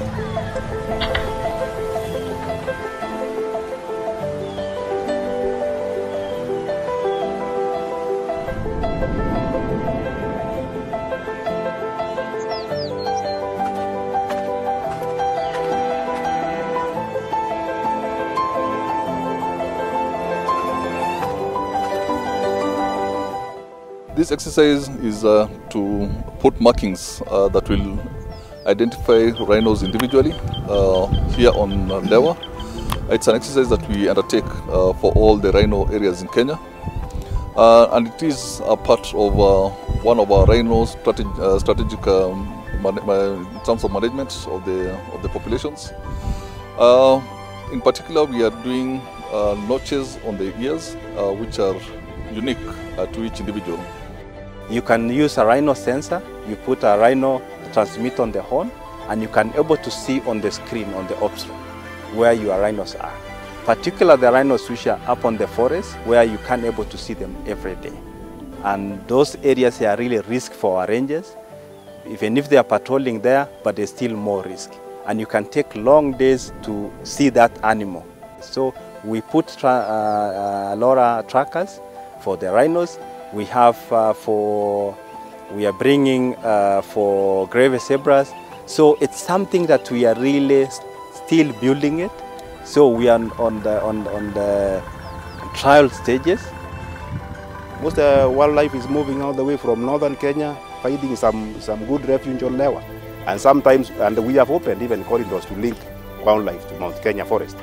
This exercise is uh, to put markings uh, that will identify rhinos individually uh, here on uh, Lewa. It's an exercise that we undertake uh, for all the rhino areas in Kenya. Uh, and it is a part of uh, one of our rhino strateg- uh, strategic um, in terms of management of the, of the populations. Uh, in particular, we are doing uh, notches on the ears, uh, which are unique uh, to each individual. You can use a rhino sensor, you put a rhino transmitter on the horn, and you can able to see on the screen, on the obstruct, where your rhinos are. Particularly the rhinos which are up on the forest, where you can able to see them every day. And those areas are really risk for our rangers, even if they are patrolling there, but there's still more risk. And you can take long days to see that animal. So we put tra- uh, uh, LoRa trackers for the rhinos. We have uh, for, we are bringing uh, for Grevy's zebras. So it's something that we are really still building it. So we are on the, on, on the trial stages. Most uh, wildlife is moving all the way from northern Kenya, finding some, some good refuge on Lewa. And sometimes, and we have opened even corridors to link wildlife to Mount Kenya forest.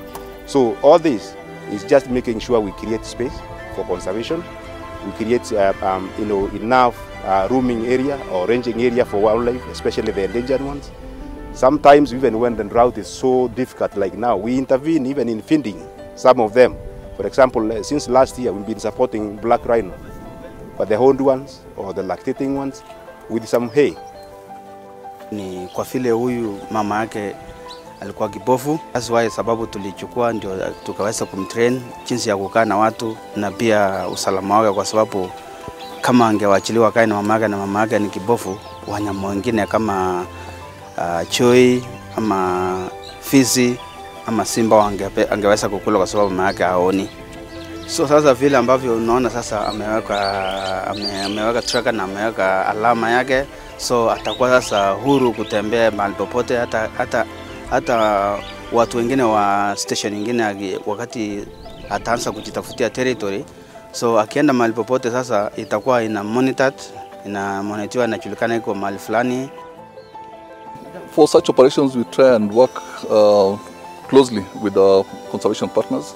So all this is just making sure we create space for conservation. We create uh, um, you know, enough uh, rooming area or ranging area for wildlife, especially the endangered ones. Sometimes even when the drought is so difficult like now, we intervene even in feeding some of them. For example, uh, since last year, we've been supporting black rhino, but the horned ones or the lactating ones with some hay. ni kwa vile huyu mama yake alikuwa kipofu. That's why sababu tulichukua ndio tukaweza kumtrain jinsi ya kukaa na watu na pia usalama wake, kwa sababu kama angewachiliwa kae na mama yake na mama yake ni kipofu, wanyama wengine kama uh, chui ama fisi ama simba wangepe, angeweza kukula kwa sababu mama yake haoni. So sasa vile ambavyo unaona sasa ameweka ame, ameweka tracker na ameweka alama yake, so atakuwa sasa huru kutembea mahali popote, hata hata hata watu wengine wa station nyingine wakati ataanza kujitafutia territory, so akienda mahali popote sasa itakuwa ina monitored, ina monitiwa, inajulikana iko mahali fulani For such operations, we try and work uh, closely with our conservation partners.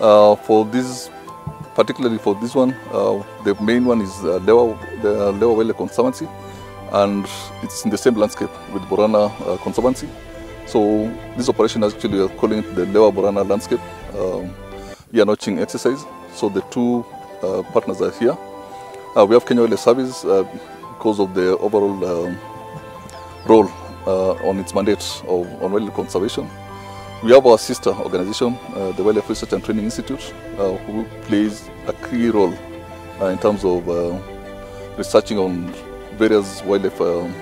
Uh, for this, particularly for this one, uh, the main one is uh, Lewa, the Lewa Wele Conservancy, and it's in the same landscape with Borana uh, Conservancy. So this operation actually we are calling it the Lewa Borana landscape. Um, we are notching exercise. So the two uh, partners are here. Uh, we have Kenya Wildlife Service uh, because of the overall um, role uh, on its mandate of on wildlife conservation. We have our sister organization, uh, the Wildlife Research and Training Institute, uh, who plays a key role in terms of researching on various wildlife um,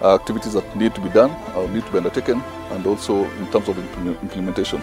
Uh, activities that need to be done or need to be undertaken, and also in terms of implementation.